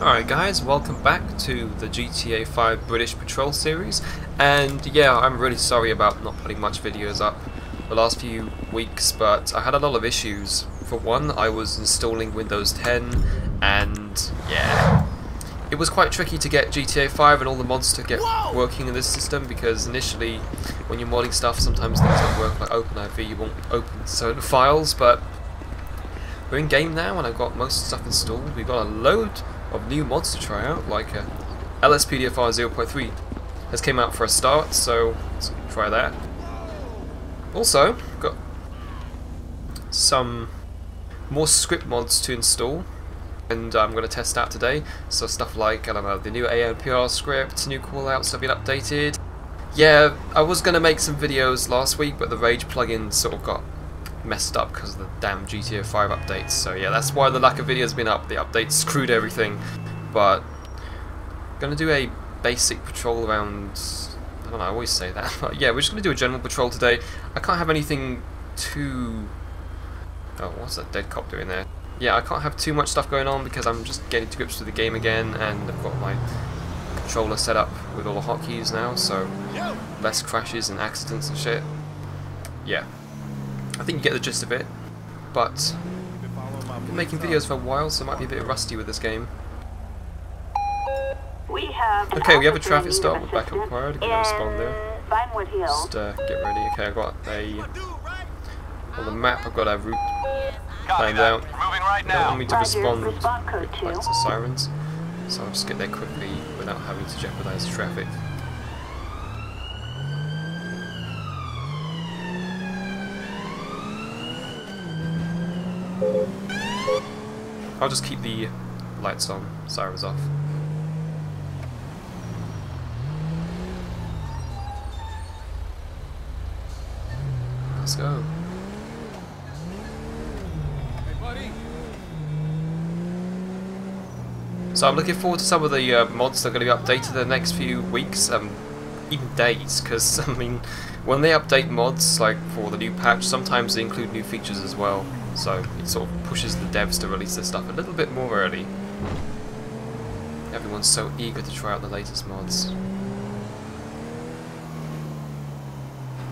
Alright guys, welcome back to the GTA 5 British Patrol series and yeah, I'm really sorry about not putting much videos up the last few weeks but I had a lot of issues. For one, I was installing Windows 10 and yeah, it was quite tricky to get GTA 5 and all the mods to get Whoa! working in this system because initially when you're modding stuff sometimes things don't work like OpenIV, you won't open certain files but we're in game now and I've got most stuff installed. We've got a load of new mods to try out, like uh, LSPDFR 0.3 has came out for a start, so let's try that. Also, got some more script mods to install, and I'm going to test out today. So stuff like, I don't know, the new ANPR script, new callouts have been updated. Yeah, I was going to make some videos last week, but the Rage plugin sort of got messed up because of the damn GTA 5 updates. So yeah, that's why the lack of videos been up. The updates screwed everything. But gonna do a basic patrol around. I don't know. I always say that. But yeah, we're just gonna do a general patrol today. I can't have anything too. Oh, what's that dead cop doing there? Yeah, I can't have too much stuff going on because I'm just getting to grips with the game again, and I've got my controller set up with all the hotkeys now, so less crashes and accidents and shit. Yeah, I think you get the gist of it, but I've been making videos for a while, so I might be a bit rusty with this game. We have okay, we have a traffic stop with backup required. Can respond there? Just uh, get ready. Okay, I've got a on the map. I've got a route planned out. Right they don't want me to respond with lights and sirens, so I'll just get there quickly without having to jeopardize traffic. I'll just keep the lights on, sirens off. Let's go. So I'm looking forward to some of the uh, mods that are going to be updated in the next few weeks, um, even days, because, I mean, when they update mods, like for the new patch, sometimes they include new features as well so it sort of pushes the devs to release their stuff a little bit more early. Everyone's so eager to try out the latest mods.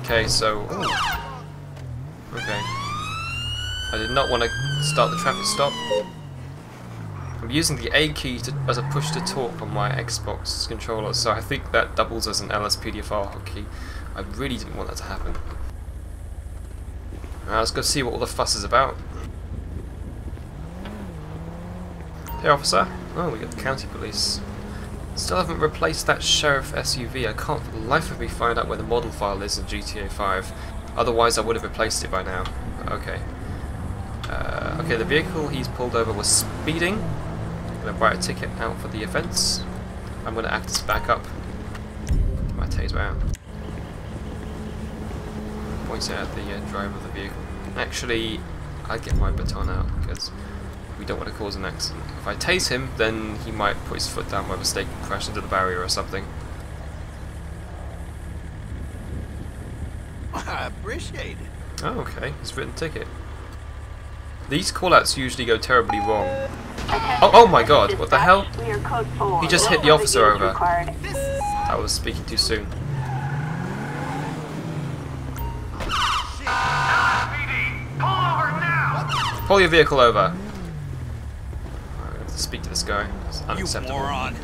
Okay, so... Okay. I did not want to start the traffic stop. I'm using the A key to, as a push to talk on my Xbox controller, so I think that doubles as an LSPDFR hotkey. I really didn't want that to happen. Right, let's go see what all the fuss is about. Hey officer. Oh, we got the county police. Still haven't replaced that sheriff SUV. I can't for the life of me find out where the model file is in GTA 5. Otherwise I would have replaced it by now. Okay. Uh, okay, the vehicle he's pulled over was speeding. I'm going to write a ticket out for the offence. I'm going to act as backup. My taser out points out the uh, driver of the vehicle. Actually, I'd get my baton out because we don't want to cause an accident. If I tase him, then he might put his foot down by mistake and crash into the barrier or something. I appreciate it. Oh, okay. He's written ticket. These callouts usually go terribly wrong. Oh, oh my god, what the hell? He just hit the officer over. I was speaking too soon. Pull your vehicle over. To speak to this guy. It's unacceptable. You moron.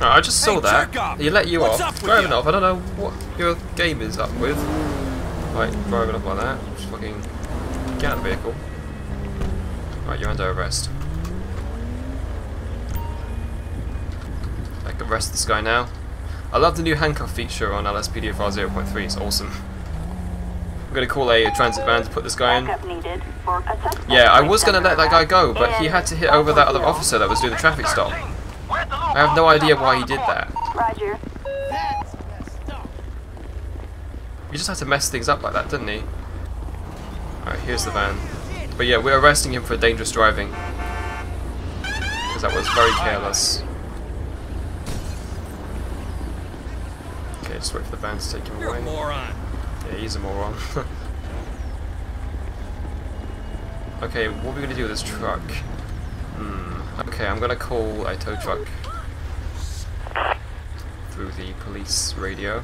I just saw hey, that. He let you What's off. Driving off. I don't know what your game is up with. Like, driving off like that. Just fucking get out of the vehicle. Right, you're under arrest. I can arrest this guy now. I love the new handcuff feature on LSPDFR 0.3. It's awesome. I'm going to call a, a, transit van to put this guy in. Yeah, I was going to let that guy go, but he had to hit over that other officer that was doing the traffic stop. I have no idea why he did that. Roger. He just had to mess things up like that, didn't he? Alright, here's the van. But yeah, we're arresting him for dangerous driving. Because that was very careless. Okay, just wait for the van to take him away. Yeah, he's a moron. Okay, what are we going to do with this truck? Hmm. Okay, I'm going to call a tow truck through the police radio.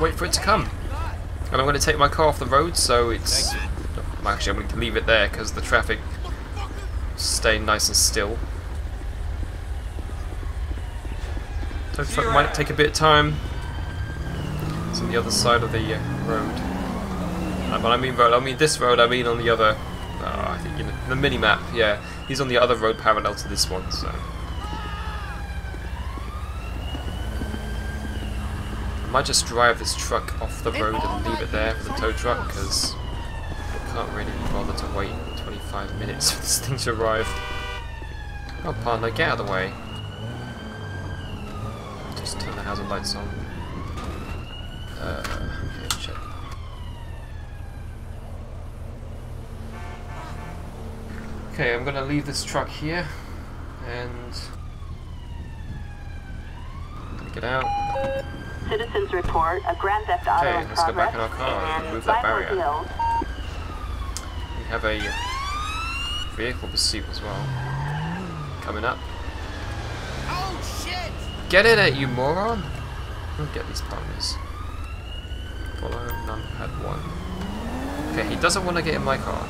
Wait for it to come. And I'm going to take my car off the road so it's... Actually, I'm going to leave it there because the traffic stay nice and still. Tow truck might take a bit of time. On the other side of the uh, road. Uh, when I mean road, I mean this road, I mean on the other... Uh, I think, you know, the mini-map, yeah. He's on the other road parallel to this one, so... I might just drive this truck off the road and leave it there for the tow truck, because I can't really bother to wait 25 minutes for this thing to arrive. Oh, partner, get out of the way. Just turn the hazard lights on. Uh, okay, check. Okay, I'm gonna leave this truck here, and get out. Citizens report a Grand Theft Auto Okay, let's go back in our car and in remove that barrier. Hills. We have a vehicle pursuit as well. Coming up. Oh shit! Get in it, you moron! Don't get these partners. Follow numpad 1. Okay, he doesn't want to get in my car.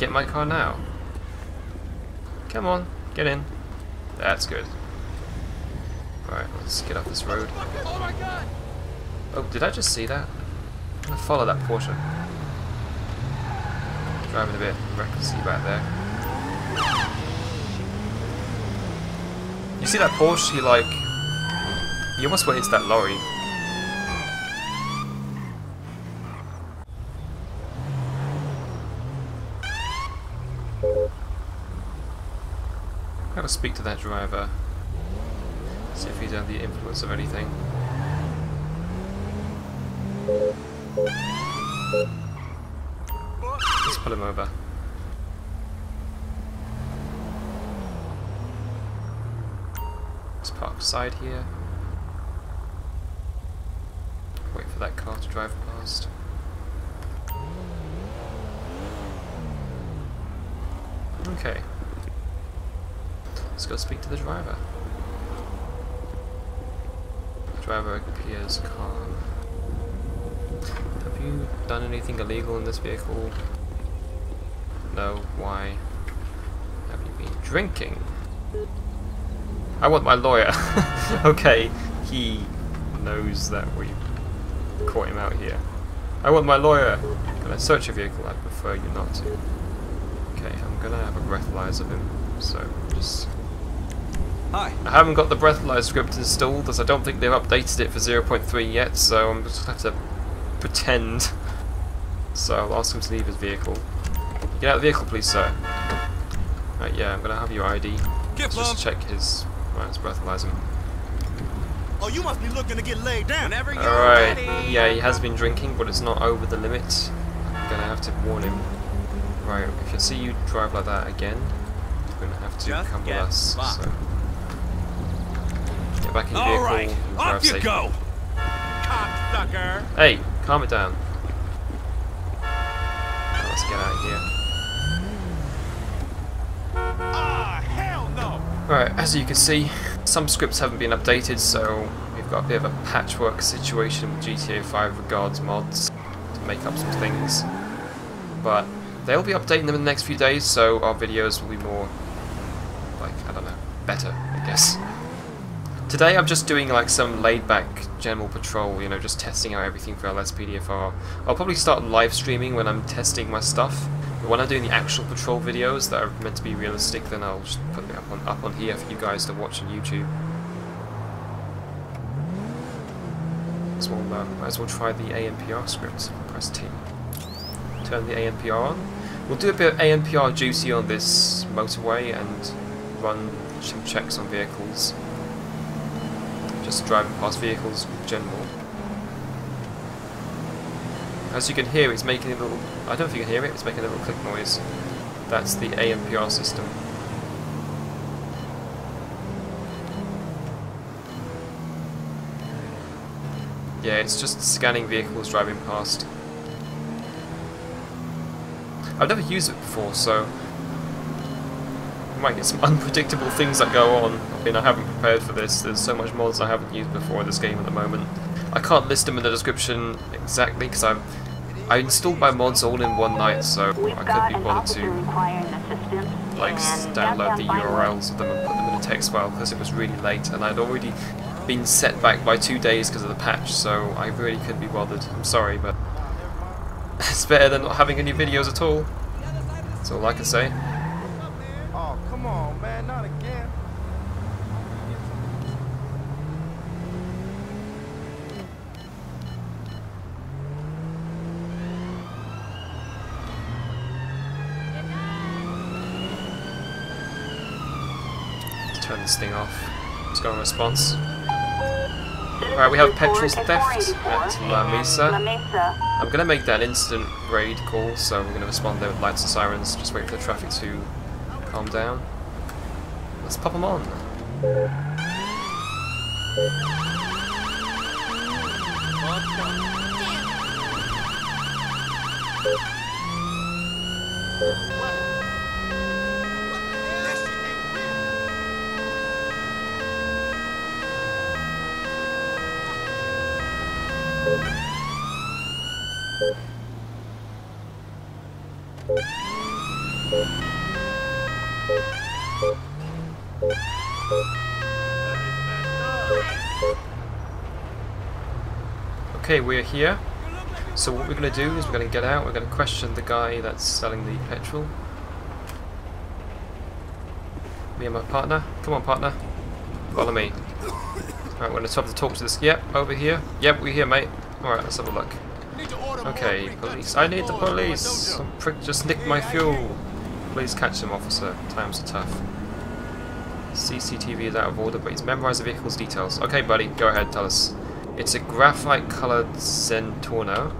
You get my car now? Come on, get in. That's good. Alright, let's get up this road. Oh my god! Oh, did I just see that? I'm gonna follow that Porsche. Driving a bit recklessly back there. You see that Porsche? He like... He almost went into that lorry. Speak to that driver. See if he's under the influence of anything. Let's pull him over. Let's park aside here. Wait for that car to drive past. Okay. Let's go speak to the driver. Driver appears calm. Have you done anything illegal in this vehicle? No. Why? Have you been drinking? I want my lawyer. okay, he knows that we caught him out here. I want my lawyer. Can I search your vehicle? I'd prefer you not to. Okay, I'm gonna have a breathalyzer of him, so just... Hi. I haven't got the breathalyzer script installed, as I don't think they've updated it for 0.3 yet, so I'm just gonna have to pretend. So I'll ask him to leave his vehicle. Get out of the vehicle, please, sir. Right, yeah, I'm gonna have your ID. Get Let's just check his. Right, let's breathalyze him. Oh, you must be looking to get laid down. Whenever you're Alright, ready. yeah, he has been drinking, but it's not over the limit. I'm gonna have to warn him. Right, if I see you drive like that again, you're gonna have to Just come with get us. fucked. So. Get back in All vehicle right, off you safely. go, cocksucker. Hey, calm it down. Now let's get out of here. Ah, hell no. Right, as you can see, some scripts haven't been updated, so we've got a bit of a patchwork situation with GTA 5 regards mods to make up some things. But they'll be updating them in the next few days, so our videos will be more, like, I don't know, better, I guess. Today I'm just doing like some laid back general patrol, you know, just testing out everything for LSPDFR. I'll probably start live streaming when I'm testing my stuff. But when I'm doing the actual patrol videos that are meant to be realistic, then I'll just put them up on, up on here for you guys to watch on YouTube. As we'll, uh, might as well try the ANPR script. Press T. Turn the ANPR on. We'll do a bit of ANPR duty on this motorway and run some checks on vehicles just driving past vehicles in general. As you can hear, it's making a little. I don't know if you can hear it. It's making a little click noise. That's the ANPR system. Yeah, it's just scanning vehicles driving past. I've never used it before, so might get some unpredictable things that go on. I mean, I haven't prepared for this. There's so much mods I haven't used before in this game at the moment. I can't list them in the description exactly because I'm I installed my mods all in one night, so We've I couldn't be bothered to like download the URLs of them and put them in a text file because it was really late and I'd already been set back by two days because of the patch, so I really couldn't be bothered. I'm sorry, but it's better than not having any videos at all. That's all I can say. Oh, come on, man, not again. Let's turn this thing off. Let's go on response. Alright, we have petrol theft at La Mesa. La Mesa. I'm gonna make that instant raid call, so we're gonna respond there with lights and sirens. Just wait for the traffic to calm down. Let's pop them on. Okay, we're here. So what we're going to do is we're going to get out, we're going to question the guy that's selling the petrol. Me and my partner. Come on, partner. Follow me. Alright, we're going to have to talk to this. Yep, over here. Yep, we're here, mate. Alright, let's have a look. Okay, police. I need the police! Some prick just nicked my fuel. Please catch them, officer. Times are tough. CCTV is out of order, but he's memorized the vehicle's details. Okay, buddy, go ahead, tell us. It's a graphite-colored Zentorno.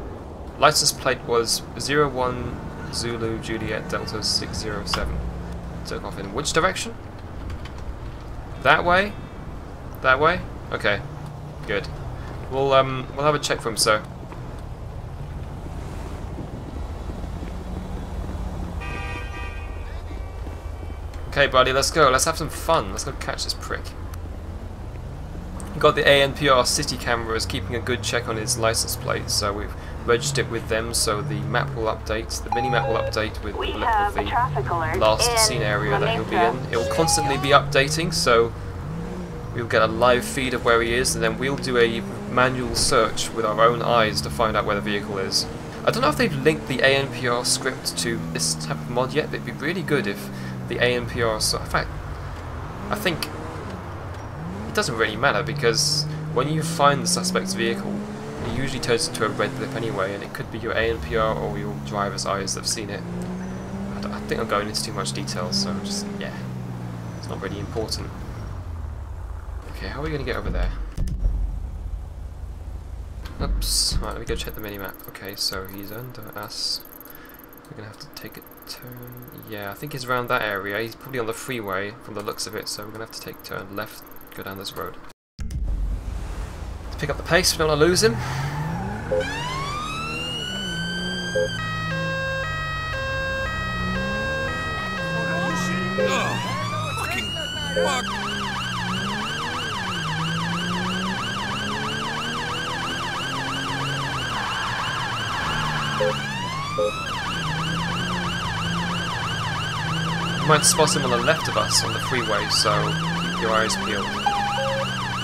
License plate was 01 Zulu Juliet Delta 607. Took off in which direction? That way? That way? Okay, good. We'll um we'll have a check for him, sir. Okay, buddy, let's go. Let's have some fun. Let's go catch this prick. Got the ANPR city cameras keeping a good check on his license plate, so we've registered it with them. So the map will update. The mini map will update with We the, have the traffic alert last scene area that he'll be in. It will constantly be updating, so we'll get a live feed of where he is, and then we'll do a manual search with our own eyes to find out where the vehicle is. I don't know if they've linked the ANPR script to this type of mod yet, but it'd be really good if the ANPR. So, in fact, I think it doesn't really matter because when you find the suspect's vehicle, it usually turns into a red blip anyway, and it could be your ANPR or your driver's eyes that've seen it. I, think I'm going into too much detail, so just yeah, it's not really important. Okay, how are we going to get over there? Oops. Right, let me go check the minimap. Okay, so he's under us. We're going to have to take a turn. Yeah, I think he's around that area. He's probably on the freeway from the looks of it, so we're going to have to take turn left, go down this road. Let's pick up the pace, we don't want to lose him. Oh, you might spot him on the left of us on the freeway, so keep your eyes peeled.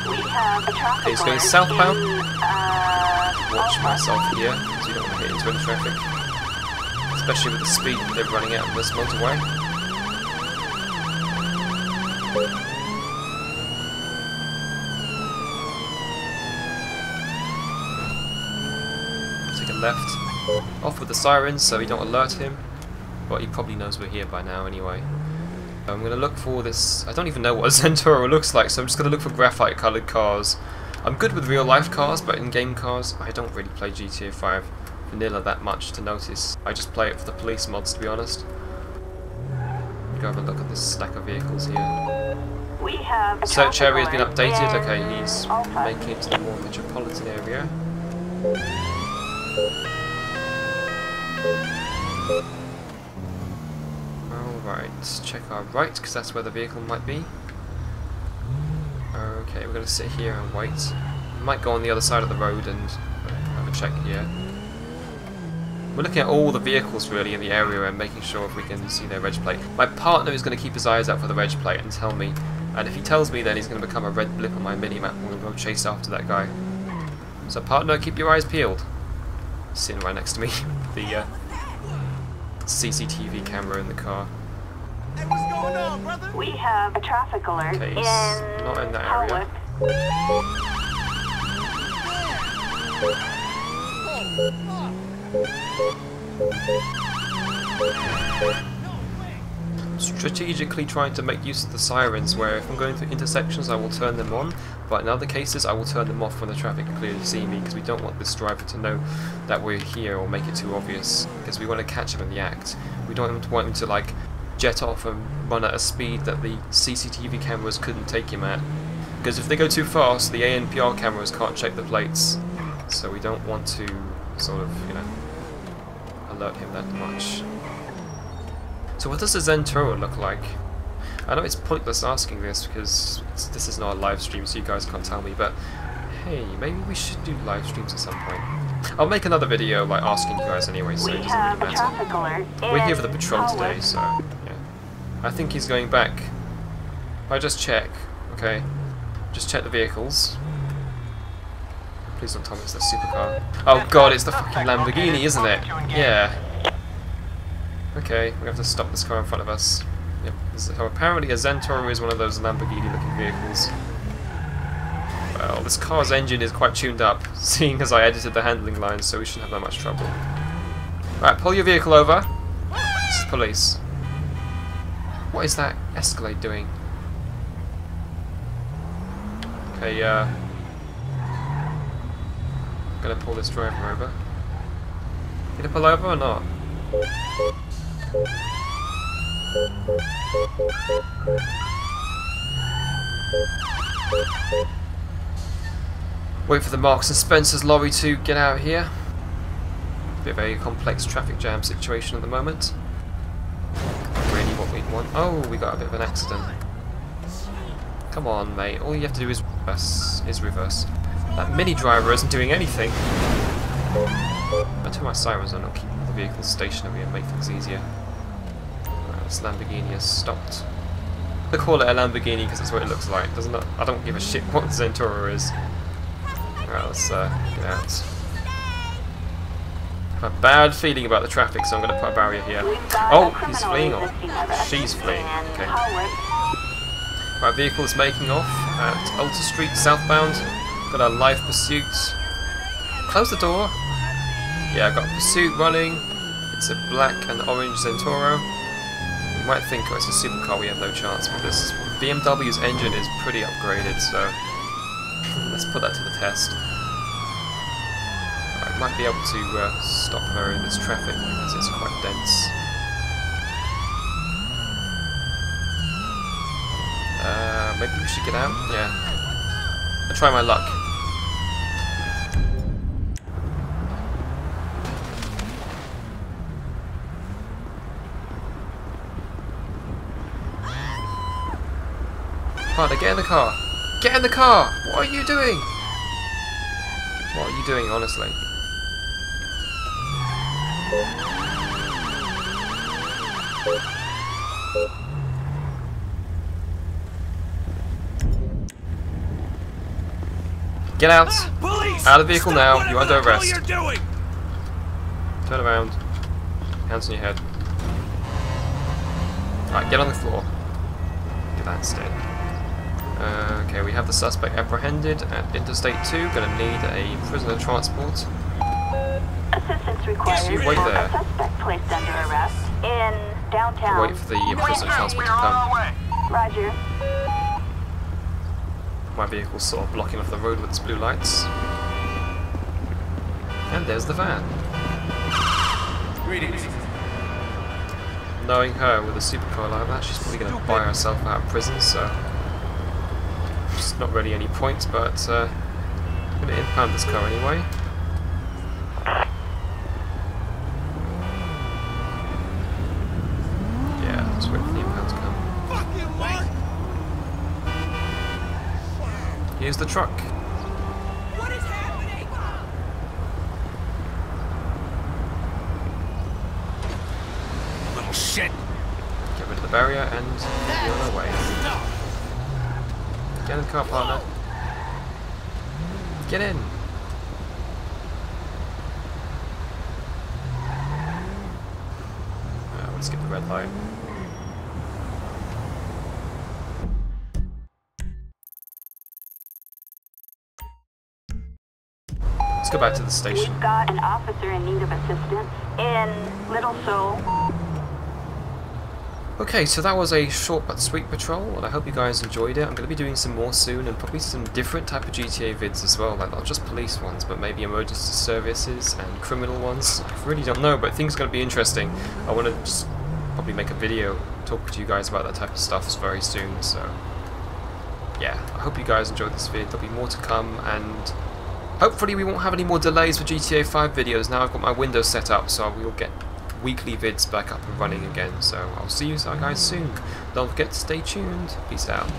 We have a He's going southbound. in, uh, Watch myself here, because you don't want to hit into any traffic. Especially with the speed they're running at on this motorway. Take a left. Off with the sirens so we don't alert him. But he probably knows we're here by now anyway. I'm going to look for this... I don't even know what a Centauro looks like, so I'm just going to look for graphite coloured cars. I'm good with real life cars, but in game cars, I don't really play GTA 5 vanilla that much to notice. I just play it for the police mods, to be honest. Go have a look at this stack of vehicles here. Search area has been updated. Okay, he's making it to the more metropolitan area. Right, check our right, because that's where the vehicle might be. Okay, we're going to sit here and wait. Might go on the other side of the road and have a check here. We're looking at all the vehicles really in the area and making sure if we can see their reg plate. My partner is going to keep his eyes out for the reg plate and tell me. And if he tells me, then he's going to become a red blip on my mini-map and we'll go chase after that guy. So partner, keep your eyes peeled. Sitting right next to me. the uh, CCTV camera in the car. Hey, what's going on, brother? We have a traffic alert Okay, in it's not in that area. Strategically trying to make use of the sirens where if I'm going through intersections I will turn them on but in other cases I will turn them off when the traffic clearly see me because we don't want this driver to know that we're here or make it too obvious because we want to catch him in the act. We don't want him to like jet off and run at a speed that the CCTV cameras couldn't take him at because if they go too fast the ANPR cameras can't check the plates so we don't want to sort of you know alert him that much. So what does a Zentura look like? I know it's pointless asking this because this is not a live stream so you guys can't tell me, but hey, maybe we should do live streams at some point. I'll make another video like asking you guys anyway, so We it doesn't really matter. We're here for the patrol today, so. I think he's going back. If I just check, okay. Just check the vehicles. Please don't tell me it's the supercar. Oh god, it's the fucking Lamborghini, isn't it? Yeah. Okay, we have to stop this car in front of us. Yep. So apparently a Zentora is one of those Lamborghini looking vehicles. Well, this car's engine is quite tuned up, seeing as I edited the handling lines, so we shouldn't have that much trouble. Right, pull your vehicle over. This is police. What is that Escalade doing? Okay, uh... I'm gonna pull this driver over. You gonna pull over or not? Wait for the Marks and Spencer's lorry to get out here. Bit of a complex traffic jam situation at the moment. Oh, we got a bit of an accident. Come on, mate. All you have to do is reverse. Is reverse. That mini driver isn't doing anything. I turn my sirens on, I'll keep the vehicle stationary and make things easier. Right, this Lamborghini has stopped. They call it a Lamborghini because that's what it looks like, doesn't it? I don't give a shit what Zentura is. Right, let's uh, get out. I a bad feeling about the traffic, so I'm going to put a barrier here. Oh, he's fleeing arrest she's fleeing. Okay. Vehicle is making off at Alta Street southbound. Got a live pursuit. Close the door. Yeah, I've got pursuit running. It's a black and orange Zentoro. You might think oh, it's a supercar, we have no chance, but this BMW's engine is pretty upgraded, so let's put that to the test. Might be able to uh, stop her in this traffic because it's quite dense. Uh, maybe we should get out? Yeah. I'll try my luck. Partner, get in the car! Get in the car! What are you doing? What are you doing, honestly? Get out! Police! Out of the vehicle now. You're whatever under arrest. you're doing! Turn around. Hands on your head. Alright, get on the floor. Do that instead. Uh, okay, we have the suspect apprehended at Interstate 2. Gonna need a prisoner transport. Assistance required You wait for there. a suspect placed under arrest in downtown. Wait for the prisoner transport to come. Roger. My vehicle's sort of blocking off the road with its blue lights. And there's the van. Greetings. Knowing her with a supercar like that, she's probably going to buy herself out of prison, so... It's not really any point, but uh, I'm going to impound this car anyway. Yeah, let's wait Here's the truck. What is happening? Little shit. Get rid of the barrier and be on our way. Get in the car, partner. Get in. Uh, let's skip the red light. Let's go back to the station. We've got an officer in need of assistance in Little Seoul. Okay, so that was a short but sweet patrol, and I hope you guys enjoyed it. I'm going to be doing some more soon, and probably some different type of GTA vids as well, like not just police ones, but maybe emergency services and criminal ones. I really don't know, but things going to be interesting. I want to just probably make a video, talk to you guys about that type of stuff very soon, so... Yeah, I hope you guys enjoyed this vid. There'll be more to come, and hopefully we won't have any more delays for GTA 5 videos. Now I've got my Windows set up, so we'll get weekly vids back up and running again. So I'll see you guys soon. Don't forget to stay tuned. Peace out.